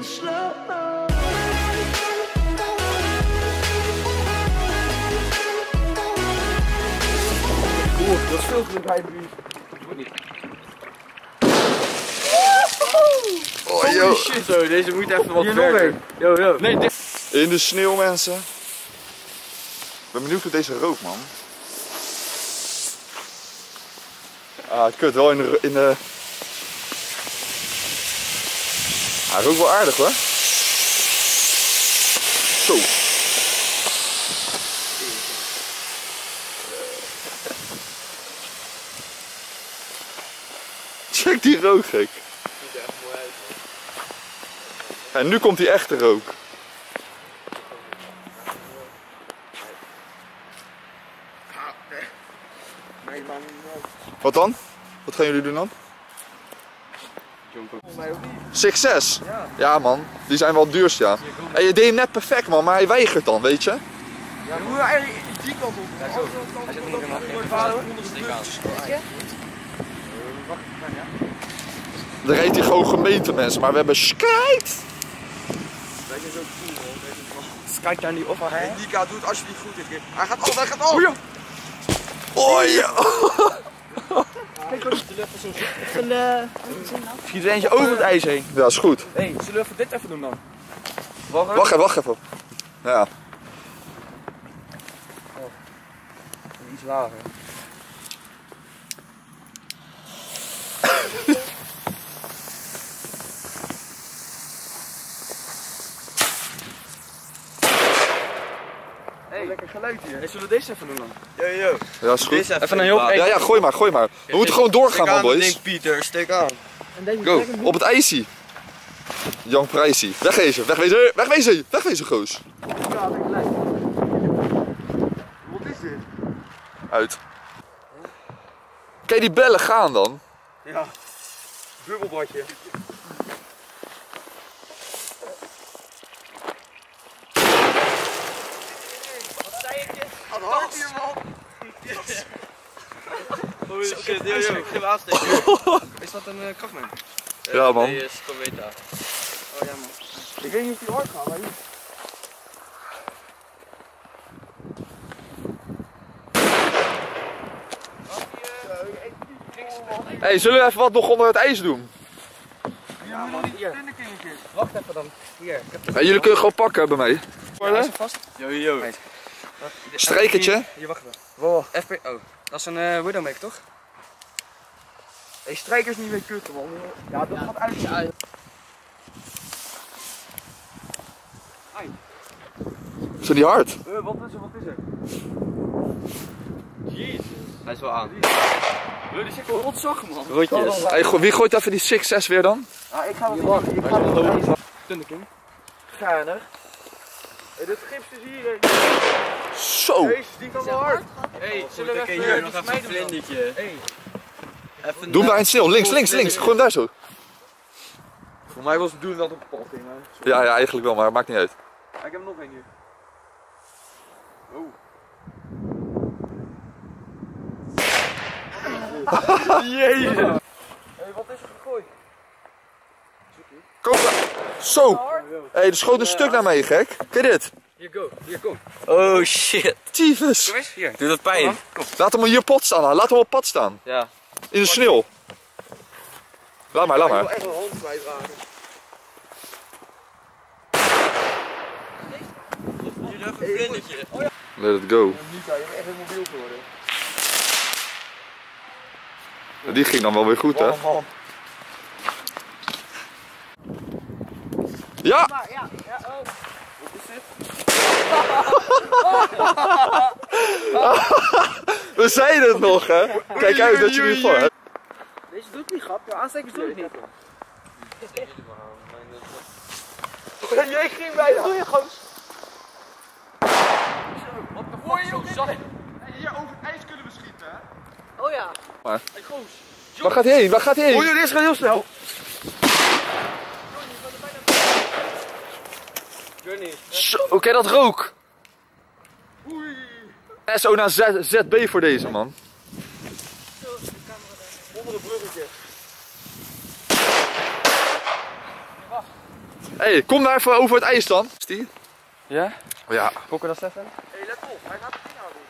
in slow Oeh, dat is veel te bij de Oh, yo. shit. Zo, deze moet even wat Hier een. Yo, yo. Nee, dit... In de sneeuw, mensen. Ik ben benieuwd hoe deze rookt, man. Ah, kut, wel in de... In de... Hij rookt wel aardig, hoor. Zo. Check die rook, gek. En nu komt die echte rook. Wat dan? Wat gaan jullie doen dan? Succes! Ja. Ja man, die zijn wel het duurst ja. En je deed hem net perfect man, maar hij weigert dan, weet je? Ja, moeten eigenlijk die kant op. Ja, zo. Hij zit niet helemaal Dan reed hij gewoon gemeente mensen, maar we hebben skate! Kijk daar niet op. Hey, Nika, doe het alsjeblieft goed dit keer. Hij gaat af, hij gaat af! Oh ja! Schiet er eentje over het ijs heen. Ja, is goed. Hey, zullen we even dit even doen dan? Wacht Wacht even, wacht even. Ja. Iets lager. Lekker geluid hier. Zullen we deze even doen dan? Yo, yo. Ja, is goed. Even een heel... Ja, ja, gooi maar, gooi maar. We moeten gewoon doorgaan man boys. Pieter, steek aan. Go, op het ijsie. Young Pricey. Wegwezen, wegwezen, wegwezen, wegwezen goos. Wat is dit? Uit. Kan je die bellen gaan dan? Ja. Bubbelbadje. Wat hard hier, man. Holy shit, yo, yo, geef aansteken. Is dat een uh, krachtman? Ja man. Nee, is Coveta. Oh ja man. Ik weet niet of die hard gaat, maar hier. hey, zullen we even wat nog onder het ijs doen? Ja, man. Hier. Wacht even dan. Hier, ik heb Hey, jullie kunnen gewoon pakken bij mij. Ja, is het vast? Yo, yo. Strijkertje. Hier, wacht even. Wow. FP, oh. Dat is een uh, Widowmaker, toch? Hey, strijkers niet meer kutten, man. Ja, dat gaat uit. Is dat niet hard? Eh, wat is er, wat is er? Jezus. Hij is wel aan. Uh, die zit wel rotzag, man. Rotjes. Hey, go- wie gooit even die 6-6 weer dan? Ah, ik ga wel niet. Ik ga wel niet. Tunnekin. Geinig. Hey, dit gips is hier. hè. Zo! Deze, die kan wel hard. Hey, zullen we even hier nog even een vlindertje? Hey. Even Doe daar in stil. Links, links, links. Hem daar zo. Voor mij was het doen dat op een pad ging. hè. Ja, ja, eigenlijk wel, maar maakt niet uit. Ik heb er nog één hier. Oh. Jezus! Hey, wat is er gegooid? Kom daar. Zo! Hé, hey, er schoot een stuk naar mee, gek. Kijk dit. Hier, go. Hier, kom. Oh shit. Tyfus. Kom eens. Hier. Doe dat pijn. Kom. Laat hem hier pot staan. Laat hem op pad staan. Ja. In de sneeuw. Laat maar, laat Ik wil maar. echt een hand kwijtraken. Hier even een vlindertje. Let it go. Nika, je bent echt een mobiel geworden. Die ging dan wel weer goed, hè? Ja! We zeiden het nog, hè? Kijk uit dat je niet voor hebt. Deze doet niet, grap. Aanstekers doe ik niet. Jij ging bij Doe je gewoon. Hoor je ook niet? Hier over het ijs kunnen we schieten, hè? Oh ja. Waar gaat hij heen? Waar gaat hij heen? Hoor je, dit gaat heel snel. Zo, oké, dat rook. SO naar Z, ZB voor deze man. Onder het bruggetje. hey, kom daar even over het ijs dan. Is die? Ja? Ja. Kokken dat even? Hé, let op. Hij gaat het ding houden.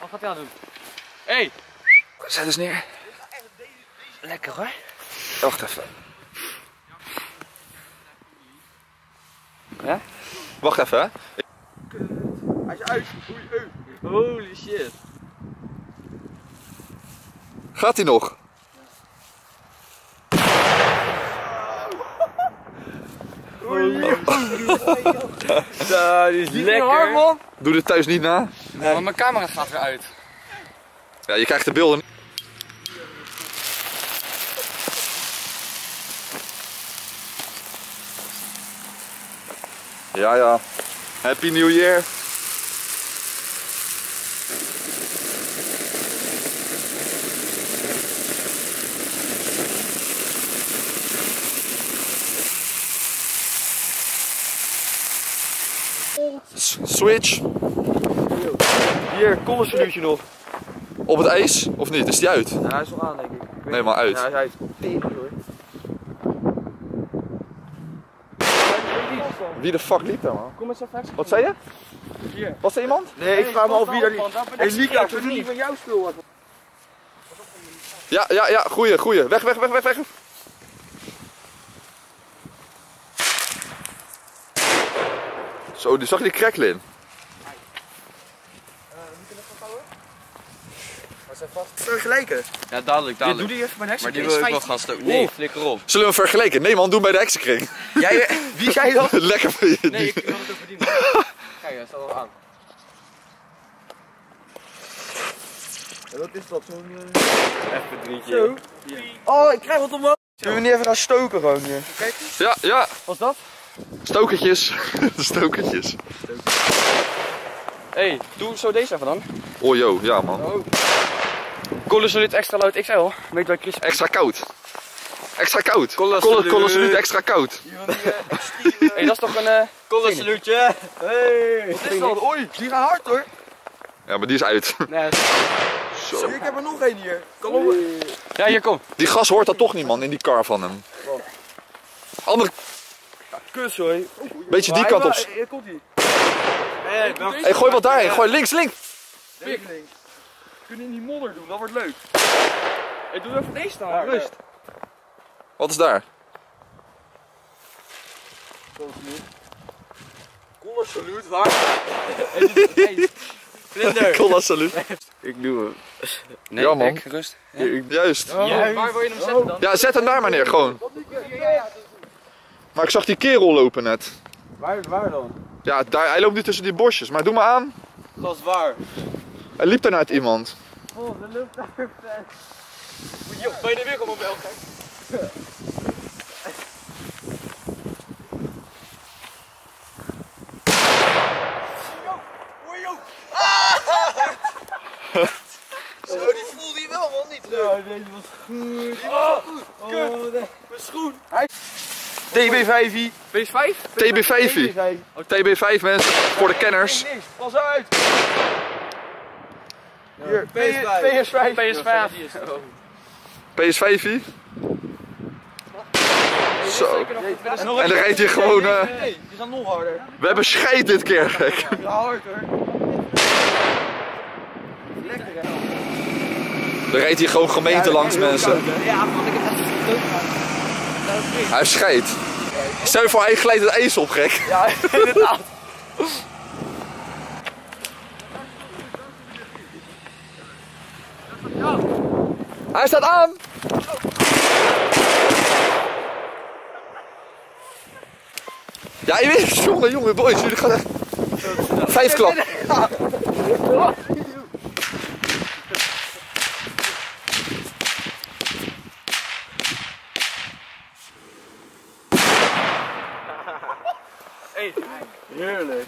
Wat gaat hij aan doen? Hé! Hey. Zet eens neer. Lekker hoor. Wacht even. Ja? Wacht even, hè. Hij is uit. Oei, oei. Holy shit. Gaat hij nog? Is lekker. hard, man. Doe dit thuis niet na. Ja, maar mijn camera gaat eruit. Ja, je krijgt de beelden. Ja, ja. Happy New Year. Switch Hier, kollensaluutje nog. op het ijs, of niet? Is die uit? Ja, hij is nog aan, denk ik. Nee, maar uit. Ja, hij is uit. Tering, hoor. Wie de fuck liep daar, man? Kom eens even Wat zei je? Hier. Was er iemand? Nee, ik vraag me af wie daar ben Hé, ik je of niet van jouw spul wat? Ja, ja, ja, goeie, goeie. Weg, weg, weg, weg, weg. Zo, die zag je die cracklin. Vergelijken. Ja, dadelijk, Dit doe dadelijk. die even bij de Maar die wil ik wel gasten ook. Nee, flikker op. Zullen we hem vergelijken? Nee man, doe hem bij de heksenkring. Jij, eh, wie zei dat? Lekker voor je. Nee, ik wil het ook verdienen. Kijk, hij staat al aan. Wat is dat? Zo'n... Even drietje. Zo. Oh, ik krijg wat omhoog. Kunnen we niet even gaan stoken gewoon hier? Ja, ja. Wat is dat? Stokertjes. Stokertjes. Hé, hey, doe zo deze even dan. Oh yo, ja man. Cola Solid extra luid XL. Weet bij Chris. Extra koud. Extra koud. Salute extra koud. Hé, hey, dat is toch een... eh Cola Salutje. Hey. Wat is dat? Oei, die gaat hard hoor. Ja, maar die is uit. Nee, Zo. Ik heb er nog één hier. Kom op. ja, hier kom. Die gas hoort dat toch niet man, in die kar van hem. Andere, Kus hoor. beetje die kant op. Hier komt hij. Hey, gooi wat daarheen. Gooi links, links. Pik. Kunnen in die modder doen, dat wordt leuk. Hey, doe even deze staan. Rust. Wat is daar? Cola saluut, waar? Vlinder. Cola Salute. Ik doe hem. Nee, Ja, man. Rust. Juist. Ja, waar wil je hem zetten dan? Ja, zet hem daar maar neer, gewoon. Maar ik zag die kerel lopen net. Waar, waar dan? Ja, daar, hij loopt nu tussen die bosjes. Maar doe maar aan. Dat is waar. Hij liep daarna uit iemand. Oh, de lucht daar. Ben je er weer komen op Zo, die voelde je wel, man. Niet Ja, deze was goed. Oh, goed. Kut. Mijn schoen. DB5. PS5? TB5. TB5 mensen, voor de kenners. Pas uit. Hier, PS5. PS5. PS5. Zo. En dan rijdt hij gewoon. eh, Nee, die gaan nog harder. we hebben scheid dit keer, gek. Ja, hard hoor. Lekker hè. Dan rijdt hij gewoon gemeente langs mensen. Ja, man, ik heb echt leuk Hij heeft scheid. Stel je voor, hij glijdt het ijs op, gek. Ja, inderdaad. Hij staat aan. Ja, je weet, jongen, jongen, boys, jullie gaan echt... Vijf klap. Heerlijk.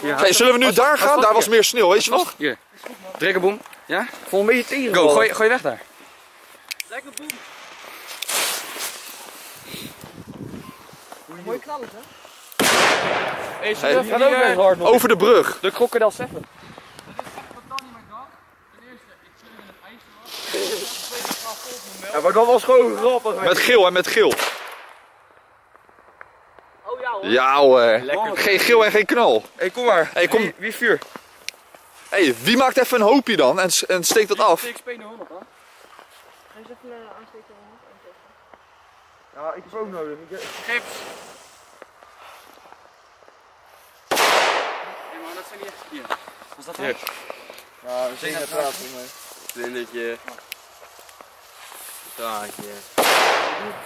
Hey, zullen we nu daar gaan? Daar was meer sneeuw, weet je nog? Hier. Drekkenboom. Ja? Vol een beetje tegen. Go, gooi, gooi weg daar. Mooi knallen hè? Hey, Hey, even die, eh, hard. Over de brug. de krokodil zetten? Ja, maar dat was gewoon grappig. Met geel en met geel. Ja hoor. Geen geel en geen knal. Hé, hey, kom maar. Hey, kom. Wie, wie vuur? Hé, hey, wie maakt even een hoopje dan en, en steekt dat af? TXP 100 hoor. Ga eens even een aansteken. Ja, ik heb ook nodig. Ik, Gips. Nee, maar dat zijn niet echt skiën. Was dat Hier. ja, we zijn net praten mee. Vlindertje.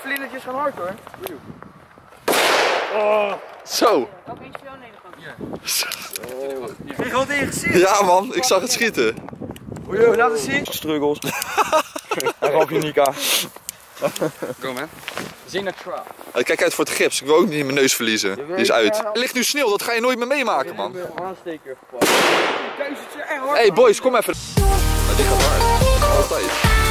Vlindertjes gaan hard hoor. Zo. Ook niet. Krijg gewoon tegen gezicht. Ja man, ik zag het schieten. Oei, laat eens zien. Struggles. En Ralf Nika. Go man. Zenatra. Hey, kijk uit voor het gips, ik wil ook niet mijn neus verliezen. Die is uit. Er ligt nu sneeuw, dat ga je nooit meer meemaken man. aansteker gepakt. Kuizertje en Hé hey boys, kom even. Ja, die gaat hard. Altijd.